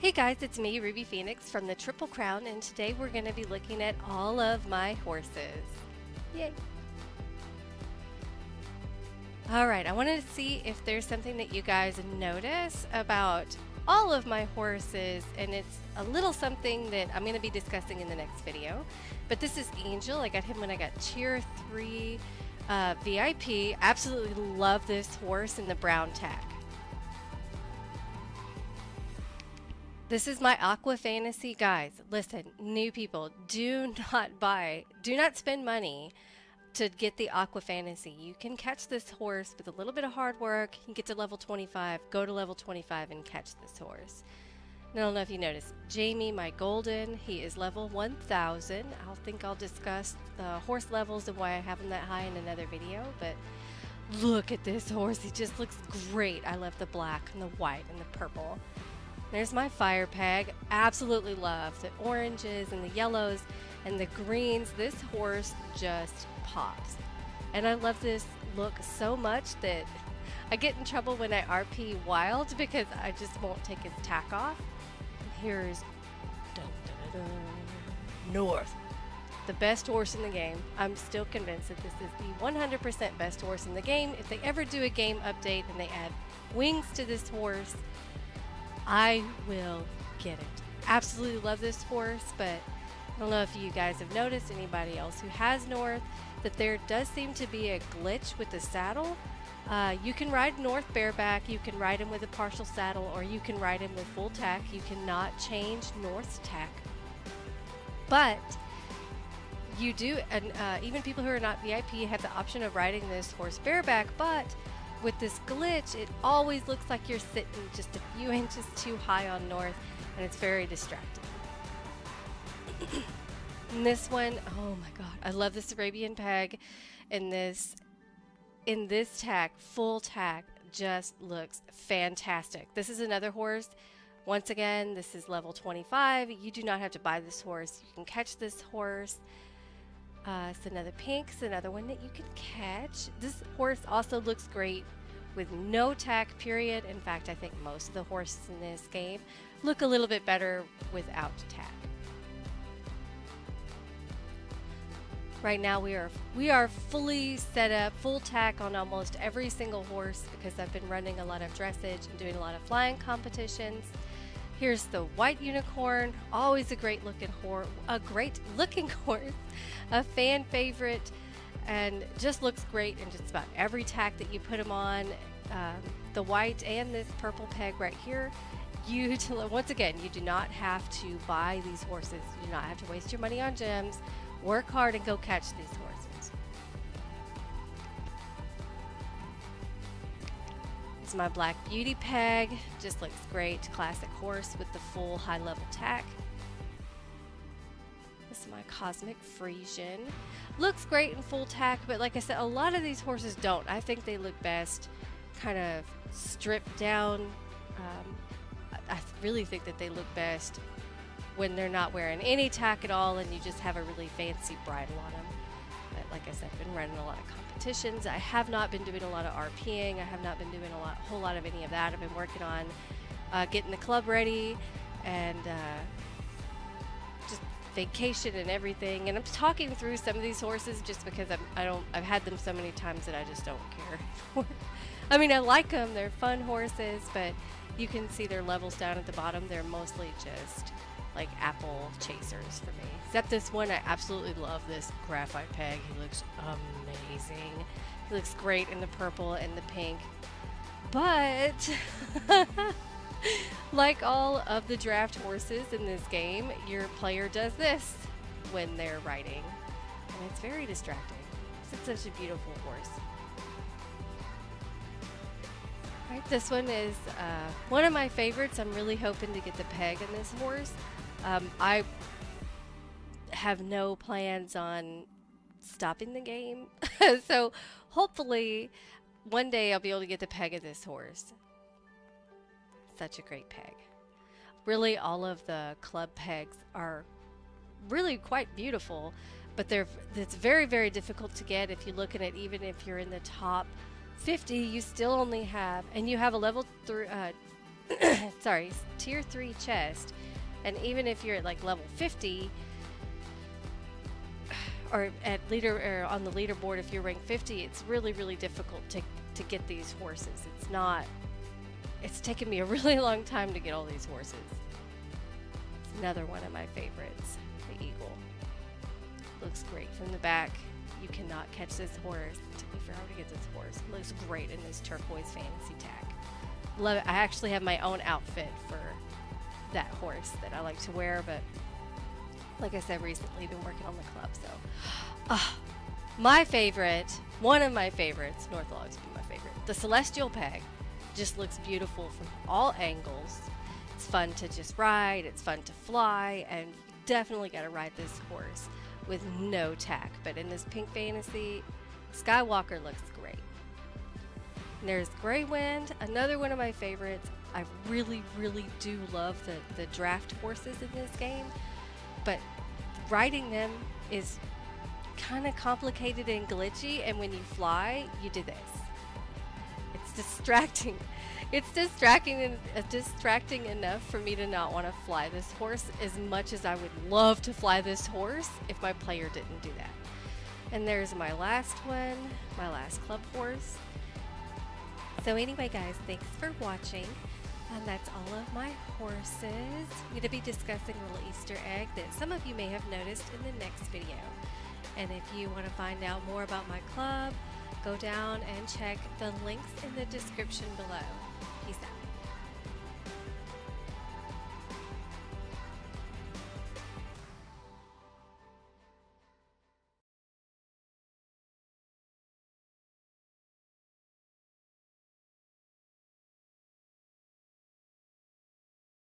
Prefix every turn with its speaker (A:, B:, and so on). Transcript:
A: Hey guys, it's me, Ruby Phoenix from the Triple Crown, and today we're going to be looking at all of my horses. Yay! Alright, I wanted to see if there's something that you guys notice about all of my horses, and it's a little something that I'm going to be discussing in the next video. But this is Angel. I got him when I got Tier 3 uh, VIP. Absolutely love this horse in the brown tack. This is my Aqua Fantasy guys. Listen, new people, do not buy, do not spend money to get the Aqua Fantasy. You can catch this horse with a little bit of hard work. You can get to level 25, go to level 25 and catch this horse. I don't know if you noticed, Jamie, my golden, he is level 1000. I think I'll discuss the horse levels and why I have him that high in another video, but look at this horse. He just looks great. I love the black and the white and the purple. There's my fire peg. Absolutely love the oranges and the yellows and the greens. This horse just pops. And I love this look so much that I get in trouble when I RP wild because I just won't take his tack off. Here's dun, dun, dun, North. The best horse in the game. I'm still convinced that this is the 100% best horse in the game. If they ever do a game update and they add wings to this horse, I will get it. Absolutely love this horse, but I don't know if you guys have noticed, anybody else who has North, that there does seem to be a glitch with the saddle. Uh, you can ride North bareback, you can ride him with a partial saddle, or you can ride him with full tack. You cannot change North's tack. But you do, and uh, even people who are not VIP have the option of riding this horse bareback, but with this glitch, it always looks like you're sitting just a few inches too high on north, and it's very distracting. and this one, oh my god, I love this Arabian peg, and this, in this tack, full tack, just looks fantastic. This is another horse. Once again, this is level 25. You do not have to buy this horse. You can catch this horse. Uh, it's another pink. It's another one that you can catch. This horse also looks great with no tack period. In fact, I think most of the horses in this game look a little bit better without tack. Right now we are we are fully set up, full tack on almost every single horse because I've been running a lot of dressage and doing a lot of flying competitions. Here's the white unicorn, always a great looking horse, a great looking horse, a fan favorite, and just looks great in just about every tack that you put him on. Um, the white and this purple peg right here. You once again, you do not have to buy these horses. You do not have to waste your money on gems. Work hard and go catch these horses. It's my Black Beauty peg. Just looks great. Classic horse with the full high level tack. This is my Cosmic Frisian. Looks great in full tack, but like I said, a lot of these horses don't. I think they look best kind of stripped down. Um, I really think that they look best when they're not wearing any tack at all and you just have a really fancy bridle on them. Like I said, I've been running a lot of competitions. I have not been doing a lot of RPing. I have not been doing a lot, whole lot of any of that. I've been working on uh, getting the club ready and uh, just vacation and everything. And I'm talking through some of these horses just because I'm, I don't, I've had them so many times that I just don't care. I mean, I like them. They're fun horses, but you can see their levels down at the bottom. They're mostly just like apple chasers for me. Except this one, I absolutely love this graphite peg. He looks amazing. He looks great in the purple and the pink. But, like all of the draft horses in this game, your player does this when they're riding. And it's very distracting. It's such a beautiful horse. Right, this one is uh, one of my favorites. I'm really hoping to get the peg in this horse. Um, I have no plans on stopping the game, so hopefully one day I'll be able to get the peg of this horse. Such a great peg. Really, all of the club pegs are really quite beautiful, but they're it's very very difficult to get if you look at it. Even if you're in the top 50, you still only have, and you have a level three, uh, sorry, tier 3 chest. And even if you're at like level 50, or at leader or on the leaderboard if you're rank 50 it's really really difficult to to get these horses. It's not it's taken me a really long time to get all these horses. It's another one of my favorites the eagle. Looks great from the back you cannot catch this horse it took me forever to get this horse it looks great in this turquoise fantasy tack love it i actually have my own outfit for that horse that i like to wear but like I said recently, been working on the club. So, uh, my favorite, one of my favorites, North Logs be my favorite. The Celestial Peg just looks beautiful from all angles. It's fun to just ride. It's fun to fly, and you definitely got to ride this horse with no tack. But in this pink fantasy, Skywalker looks great. And there's Grey Wind, another one of my favorites. I really, really do love the, the draft horses in this game but riding them is kind of complicated and glitchy and when you fly you do this distracting it's distracting uh, distracting enough for me to not want to fly this horse as much as I would love to fly this horse if my player didn't do that and there's my last one my last club horse so anyway guys thanks for watching and that's all of my horses. I'm going to be discussing a little Easter egg that some of you may have noticed in the next video. And if you want to find out more about my club, go down and check the links in the description below.